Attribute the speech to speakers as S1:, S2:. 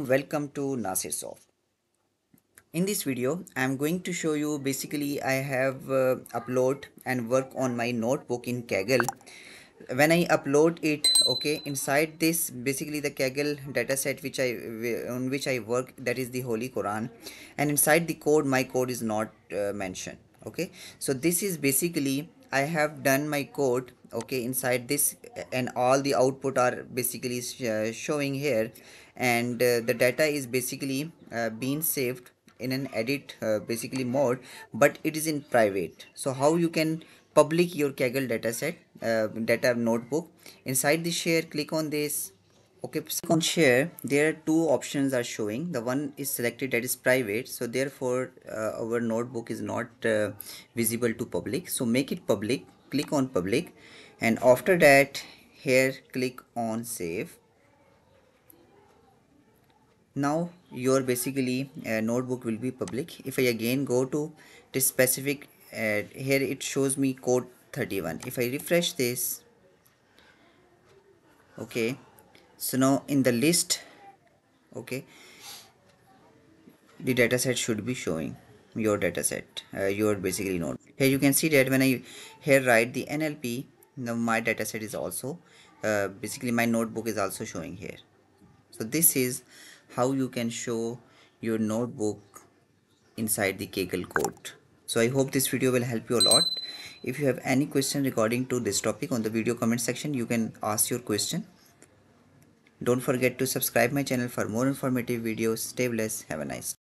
S1: welcome to Nasir Soft. In this video, I am going to show you basically I have uh, upload and work on my notebook in Kaggle. When I upload it, okay, inside this basically the Kaggle dataset which I on which I work that is the Holy Quran, and inside the code my code is not uh, mentioned. Okay, so this is basically I have done my code okay inside this and all the output are basically uh, showing here. And uh, the data is basically uh, being saved in an edit basically mode but it is in private. So how you can public your kaggle dataset uh, data notebook? Inside the share click on this okay click on share there are two options are showing. The one is selected that is private. So therefore uh, our notebook is not uh, visible to public. So make it public click on public. And after that here click on save. Now your basically uh, notebook will be public. If i again go to this specific uh, here it shows me code 31 if i refresh this okay so now in the list okay the dataset should be showing your dataset uh, your basically node here you can see that when i here write the nlp now my dataset is also uh, basically my notebook is also showing here so this is how you can show your notebook inside the Kaggle code. So I hope this video will help you a lot. If you have any question regarding to this topic on the video comment section, you can ask your question. Don't forget to subscribe my channel for more informative videos. Stay blessed. Have a nice